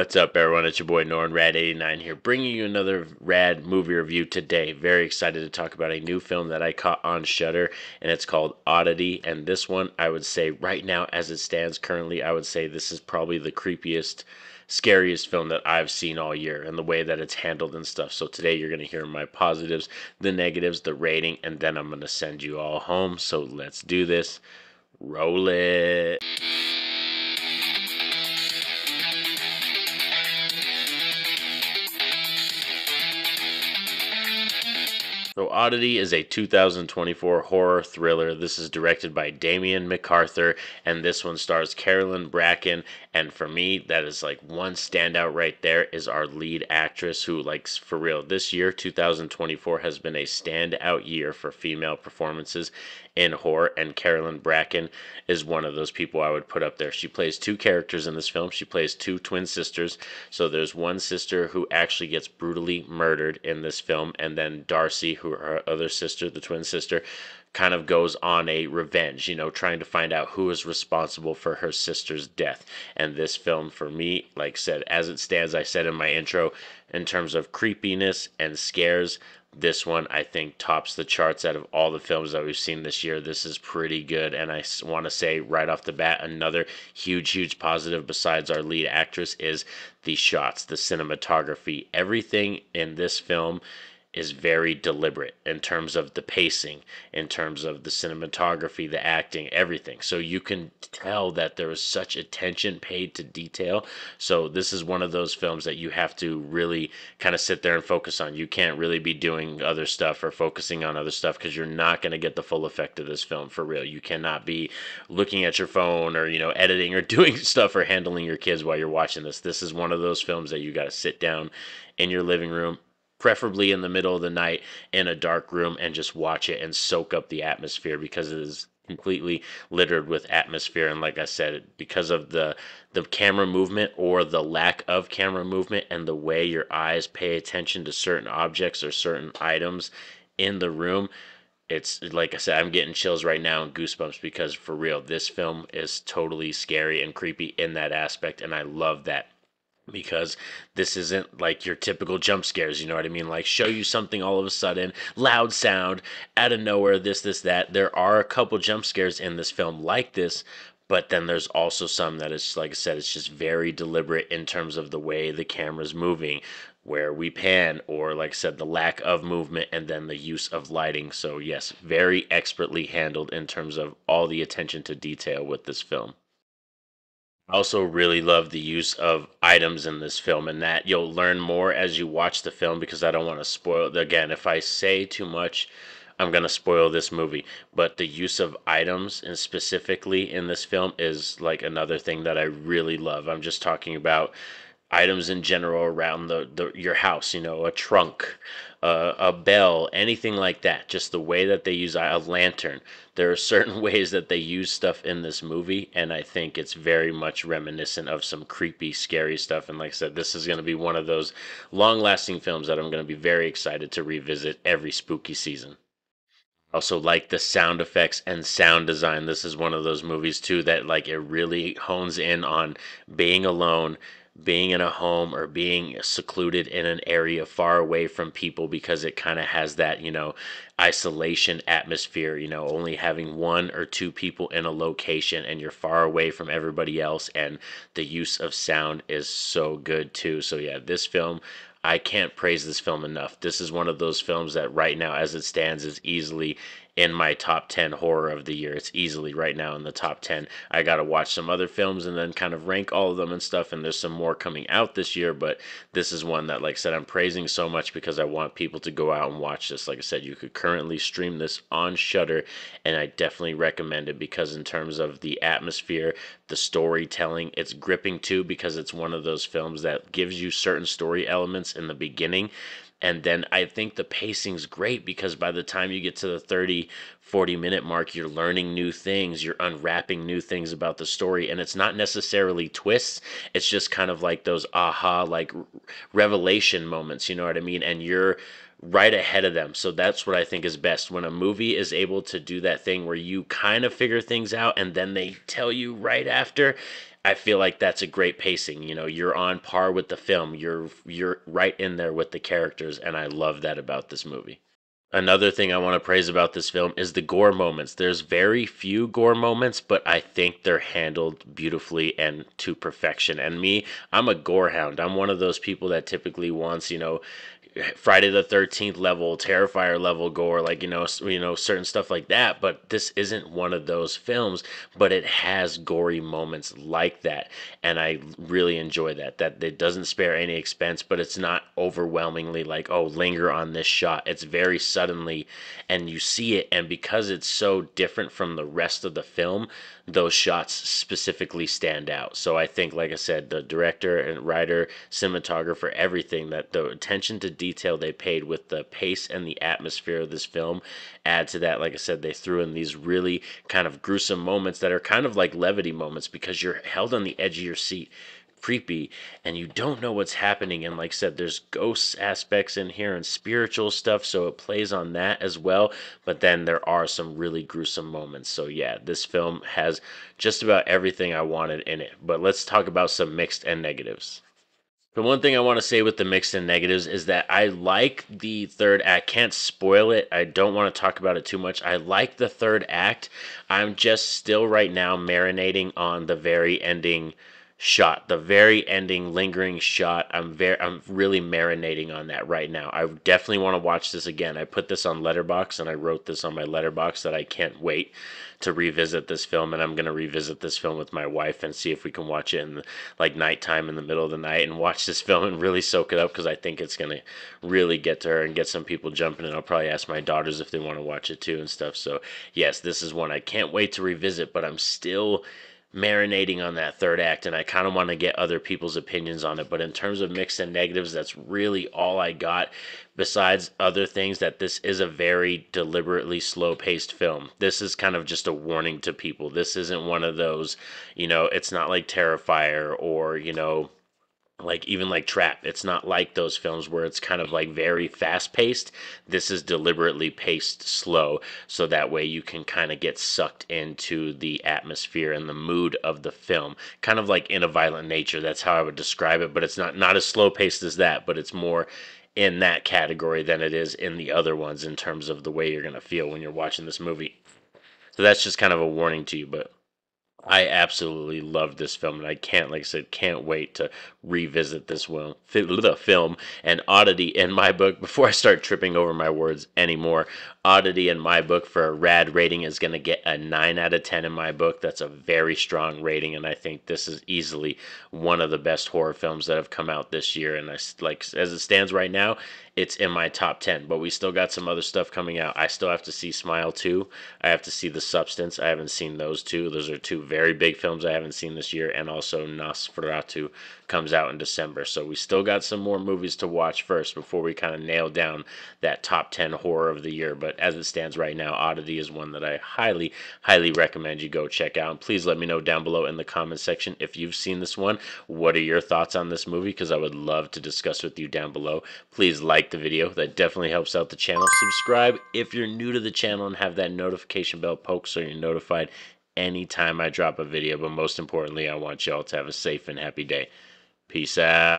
What's up, everyone? It's your boy Norin Radd89 here, bringing you another rad movie review today. Very excited to talk about a new film that I caught on Shudder, and it's called Oddity. And this one, I would say, right now, as it stands currently, I would say this is probably the creepiest, scariest film that I've seen all year, and the way that it's handled and stuff. So today, you're gonna hear my positives, the negatives, the rating, and then I'm gonna send you all home. So let's do this. Roll it. So, Oddity is a 2024 horror thriller. This is directed by Damian McCarthy, and this one stars Carolyn Bracken. And for me, that is like one standout right there is our lead actress, who, like, for real, this year, 2024, has been a standout year for female performances in horror, and Carolyn Bracken is one of those people I would put up there. She plays two characters in this film. She plays two twin sisters. So there's one sister who actually gets brutally murdered in this film, and then Darcy, who her other sister, the twin sister, kind of goes on a revenge, you know, trying to find out who is responsible for her sister's death. And this film, for me, like said, as it stands, I said in my intro, in terms of creepiness and scares, this one I think tops the charts out of all the films that we've seen this year. This is pretty good, and I want to say right off the bat, another huge, huge positive besides our lead actress is the shots, the cinematography, everything in this film is very deliberate in terms of the pacing, in terms of the cinematography, the acting, everything. So you can tell that there is such attention paid to detail. So this is one of those films that you have to really kind of sit there and focus on. You can't really be doing other stuff or focusing on other stuff because you're not going to get the full effect of this film for real. You cannot be looking at your phone or, you know, editing or doing stuff or handling your kids while you're watching this. This is one of those films that you got to sit down in your living room preferably in the middle of the night in a dark room and just watch it and soak up the atmosphere because it is completely littered with atmosphere. And like I said because of the the camera movement or the lack of camera movement and the way your eyes pay attention to certain objects or certain items in the room it's like I said, I'm getting chills right now and goosebumps because for real, this film is totally scary and creepy in that aspect, and I love that because this isn't like your typical jump scares, you know what I mean? Like show you something all of a sudden, loud sound, out of nowhere, this, this, that. There are a couple jump scares in this film like this, but then there's also some that is, like I said, it's just very deliberate in terms of the way the camera's moving, where we pan, or like I said, the lack of movement, and then the use of lighting. So, yes, very expertly handled in terms of all the attention to detail with this film. I also really love the use of items in this film, and that you'll learn more as you watch the film because I don't want to spoil it. Again, if I say too much, I'm going to spoil this movie. But the use of items, and specifically in this film, is like another thing that I really love. I'm just talking about items in general around the, the your house, you know, a trunk, uh, a bell, anything like that. Just the way that they use a lantern. There are certain ways that they use stuff in this movie, and I think it's very much reminiscent of some creepy, scary stuff. And like I said, this is going to be one of those long lasting films that I'm going to be very excited to revisit every spooky season. Also, like the sound effects and sound design. This is one of those movies, too, that like it really hones in on being alone being in a home or being secluded in an area far away from people because it kind of has that, you know, isolation atmosphere, you know, only having one or two people in a location and you're far away from everybody else. And the use of sound is so good too. So, yeah, this film. I can't praise this film enough. This is one of those films that right now, as it stands, is easily in my top 10 horror of the year. It's easily right now in the top 10. I got to watch some other films and then kind of rank all of them and stuff. And there's some more coming out this year, but this is one that, like I said, I'm praising so much because I want people to go out and watch this. Like I said, you could currently stream this on Shudder, and I definitely recommend it because, in terms of the atmosphere, the storytelling, it's gripping too because it's one of those films that gives you certain story elements in the beginning and then I think the pacing's great because by the time you get to the 30, 40 minute mark, you're learning new things, you're unwrapping new things about the story. And it's not necessarily twists, it's just kind of like those aha, like revelation moments, you know what I mean? And you're right ahead of them. So that's what I think is best. When a movie is able to do that thing where you kind of figure things out and then they tell you right after, I feel like that's a great pacing. You know, you're on par with the film. You're you're right in there with the characters, and I love that about this movie. Another thing I want to praise about this film is the gore moments. There's very few gore moments, but I think they're handled beautifully and to perfection. And me, I'm a gore hound. I'm one of those people that typically wants, you know, Friday the Thirteenth level, Terrifier level gore, like you know, you know, certain stuff like that. But this isn't one of those films, but it has gory moments like that, and I really enjoy that. That it doesn't spare any expense, but it's not overwhelmingly like, oh, linger on this shot. It's very suddenly, and you see it, and because it's so different from the rest of the film, those shots specifically stand out. So I think, like I said, the director and writer, cinematographer, everything that the attention to detail they paid with the pace and the atmosphere of this film. Add to that. Like I said, they threw in these really kind of gruesome moments that are kind of like levity moments because you're held on the edge of your seat creepy and you don't know what's happening. And like I said there's ghost aspects in here and spiritual stuff so it plays on that as well. But then there are some really gruesome moments. So yeah this film has just about everything I wanted in it. But let's talk about some mixed and negatives the one thing I want to say with the mixed and negatives is that I like the third act. Can't spoil it. I don't want to talk about it too much. I like the third act. I'm just still right now marinating on the very ending shot, the very ending lingering shot. I'm very I'm really marinating on that right now. I definitely want to watch this again. I put this on Letterboxd and I wrote this on my Letterboxd that I can't wait to revisit this film and I'm going to revisit this film with my wife and see if we can watch it in like nighttime in the middle of the night and watch this film and really soak it up because I think it's going to really get to her and get some people jumping and I'll probably ask my daughters if they want to watch it too and stuff. So, yes, this is one I can't wait to revisit, but I'm still marinating on that third act and I kind of want to get other people's opinions on it. But in terms of mixed and negatives, that's really all I got. Besides other things, that this is a very deliberately slow paced film. This is kind of just a warning to people. This isn't one of those, you know, it's not like Terrifier or, you know, like even like trap. It's not like those films where it's kind of like very fast paced this is deliberately paced slow so that way you can kind of get sucked into the atmosphere and the mood of the film. Kind of like in a violent nature that's how i would describe it but it's not not as slow paced as that but it's more in that category than it is in the other ones in terms of the way you're going to feel when you're watching this movie. So that's just kind of a warning to you but I absolutely love this film, and I can't, like I said, can't wait to revisit this film, the film and Oddity in my book. Before I start tripping over my words anymore, Oddity in my book for a rad rating is going to get a 9 out of 10 in my book. That's a very strong rating, and I think this is easily one of the best horror films that have come out this year. And I like as it stands right now, it's in my top 10, but we still got some other stuff coming out. I still have to see Smile 2. I have to see The Substance. I haven't seen those two. Those are two very big films I haven't seen this year, and also Nosferatu comes out in December. So we still got some more movies to watch first before we kind of nail down that top 10 horror of the year. But as it stands right now, Oddity is one that I highly, highly recommend you go check out. And please let me know down below in the comment section if you've seen this one. What are your thoughts on this movie? Because I would love to discuss with you down below. Please like the video. That definitely helps out the channel. Subscribe if you're new to the channel and have that notification bell poked so you're notified anytime I drop a video. But most importantly, I want y'all to have a safe and happy day. Peace out.